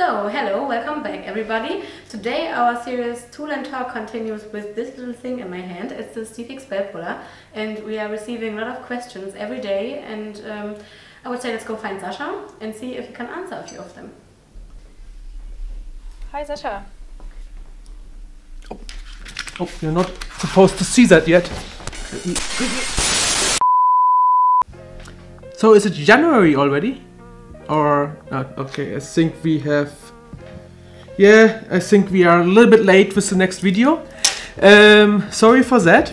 So, hello, welcome back everybody. Today our series Tool and Talk continues with this little thing in my hand. It's the Zieh-Fix bell puller and we are receiving a lot of questions every day and um, I would say let's go find Sasha and see if he can answer a few of them. Hi Sasha. Oh, oh you're not supposed to see that yet. So is it January already? Or, uh, okay, I think we have... Yeah, I think we are a little bit late with the next video. Um, sorry for that.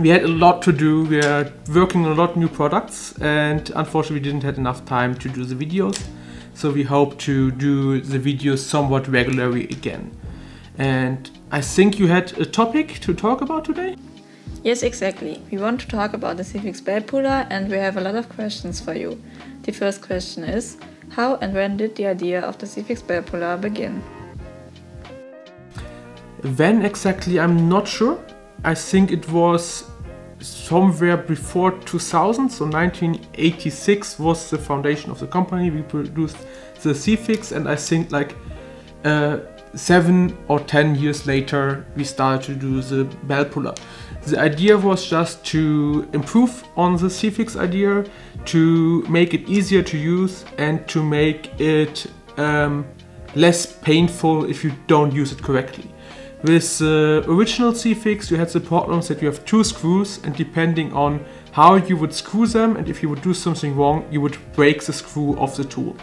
We had a lot to do, we are working on a lot of new products and unfortunately we didn't have enough time to do the videos. So we hope to do the videos somewhat regularly again. And I think you had a topic to talk about today? Yes, exactly. We want to talk about the Zieh-Fix bell puller and we have a lot of questions for you. The first question is, how and when did the idea of the Zieh-Fix bell puller begin? When exactly, I'm not sure. I think it was somewhere before 2000, so 1986 was the foundation of the company. We produced the Zieh-Fix and I think like uh, seven or ten years later we started to do the bell puller. The idea was just to improve on the Zieh-Fix idea, to make it easier to use and to make it um, less painful if you don't use it correctly. With the uh, original Zieh-Fix you had the problems that you have two screws and depending on how you would screw them and if you would do something wrong you would break the screw of the tool.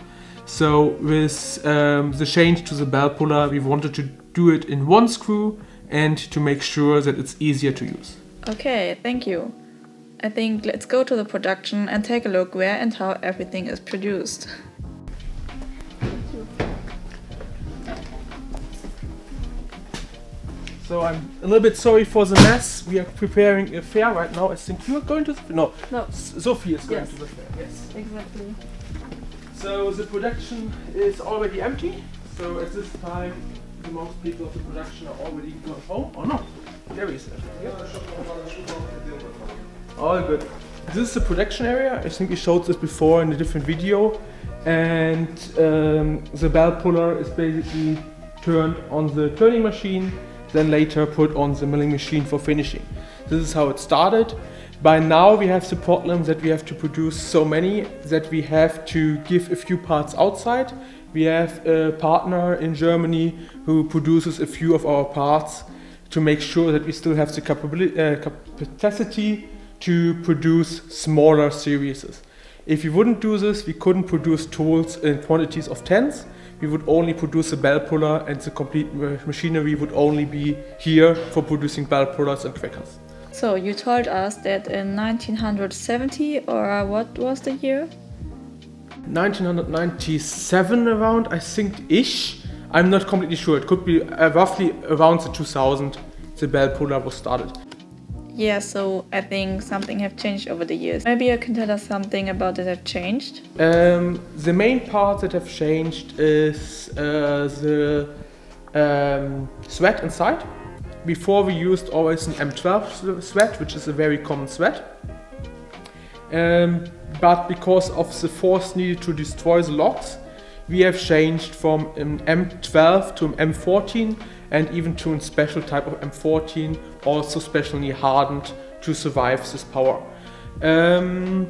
So with um, the change to the bell puller we wanted to do it in one screw and to make sure that it's easier to use. Okay, thank you. I think let's go to the production and take a look where and how everything is produced. So I'm a little bit sorry for the mess. We are preparing a fair right now. I think you are going to the no. No. Sophie is going yes. to the fair. Yes. Exactly. So the production is already empty. So at this time most people of the production are already gone home, or not? There is it. All good. This is the production area. I think we showed this before in a different video. And um, the bell puller is basically turned on the turning machine, then later put on the milling machine for finishing. This is how it started. By now we have the problem that we have to produce so many that we have to give a few parts outside we have a partner in Germany who produces a few of our parts to make sure that we still have the uh, capacity to produce smaller series. If we wouldn't do this, we couldn't produce tools in quantities of tens. We would only produce a bell puller and the complete machinery would only be here for producing bell pullers and crackers. So you told us that in 1970 or what was the year? 1997 around, I think, ish. I'm not completely sure. It could be uh, roughly around the 2000 the bell puller was started. Yeah, so I think something have changed over the years. Maybe you can tell us something about that have changed? Um, the main part that have changed is uh, the um, thread inside. Before we used always an M12 thread, which is a very common thread. Um, but because of the force needed to destroy the locks, we have changed from an M12 to an M14 and even to a special type of M14, also specially hardened to survive this power. Um,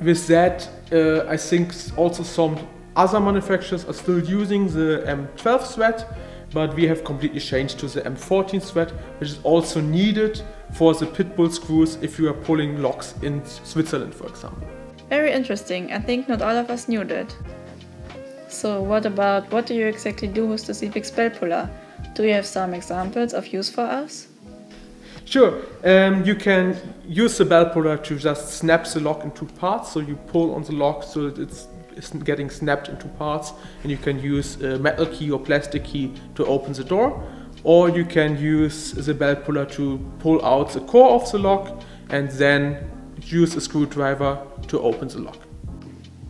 with that, uh, I think also some other manufacturers are still using the M12 thread, but we have completely changed to the M14 thread, which is also needed for the pitbull screws if you are pulling locks in Switzerland, for example. Very interesting. I think not all of us knew that. So what about what do you exactly do with the Zieh-Fix bell puller? Do you have some examples of use for us? Sure. Um, you can use the bell puller to just snap the lock into parts. So you pull on the lock so that it's is getting snapped into parts and you can use a metal key or plastic key to open the door or you can use the bell puller to pull out the core of the lock and then use a screwdriver to open the lock.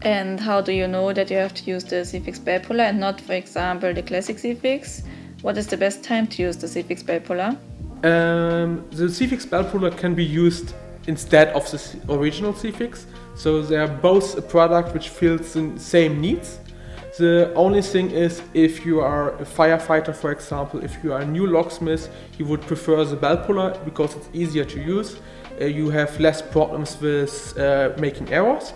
And how do you know that you have to use the Zieh-Fix bell puller and not, for example, the classic Zieh-Fix? What is the best time to use the Zieh-Fix bell puller? Um, the Zieh-Fix bell puller can be used instead of the original Zieh-Fix. So they are both a product which fills the same needs. The only thing is if you are a firefighter, for example, if you are a new locksmith, you would prefer the bell puller because it's easier to use. Uh, you have less problems with uh, making errors.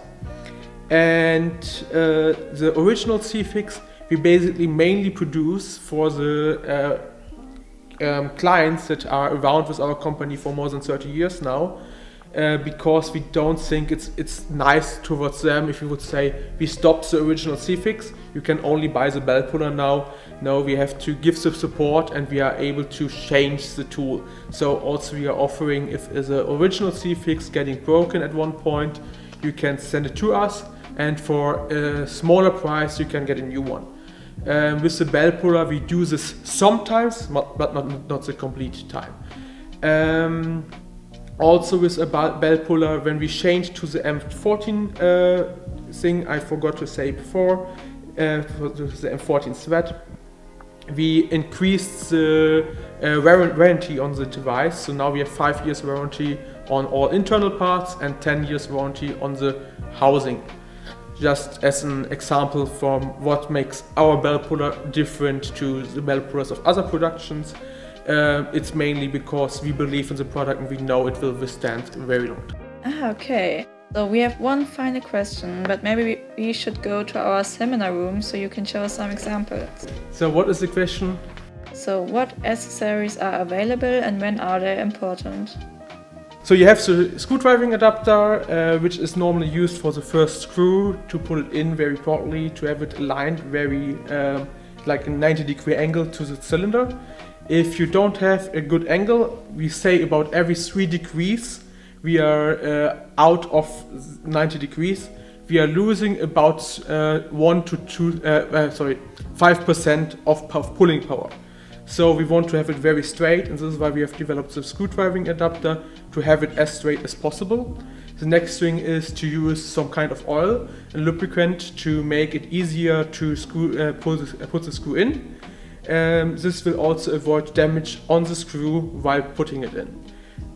And uh, the original Zieh-Fix we basically mainly produce for the uh, um, clients that are around with our company for more than 30 years now. Uh, because we don't think it's it's nice towards them if you would say we stopped the original Zieh-Fix, you can only buy the bell puller now. No, we have to give the support and we are able to change the tool. So also we are offering if the original Zieh-Fix getting broken at one point, you can send it to us and for a smaller price you can get a new one. Um, with the bell puller we do this sometimes, but not, not the complete time. Um, also with a bell puller, when we changed to the M14 uh, thing, I forgot to say before, uh, the M14 Thread, we increased the uh, warranty on the device. So now we have 5 years warranty on all internal parts and 10 years warranty on the housing. Just as an example from what makes our bell puller different to the bell pullers of other productions. Uh, it's mainly because we believe in the product and we know it will withstand very long. Ah, okay. So we have one final question, but maybe we should go to our seminar room so you can show us some examples. So what is the question? So what accessories are available and when are they important? So you have the screwdriving adapter, uh, which is normally used for the first screw to pull it in very properly, to have it aligned very um, like a 90 degree angle to the cylinder. If you don't have a good angle, we say about every 3 degrees we are uh, out of 90 degrees. We are losing about uh, 1 to 2, uh, uh sorry, 5% of, of pulling power. So we want to have it very straight and this is why we have developed the screwdriving adapter to have it as straight as possible. The next thing is to use some kind of oil and lubricant to make it easier to screw, uh, pull the, uh, put the screw in. Um, this will also avoid damage on the screw while putting it in.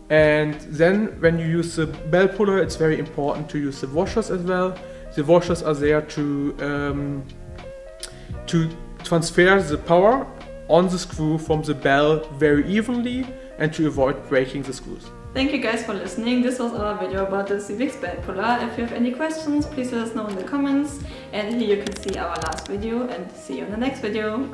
And then when you use the bell puller, it's very important to use the washers as well. The washers are there to, um, to transfer the power on the screw from the bell very evenly and to avoid breaking the screws. Thank you guys for listening. This was our video about the Zieh-Fix bell puller. If you have any questions, please let us know in the comments. And here you can see our last video and see you in the next video.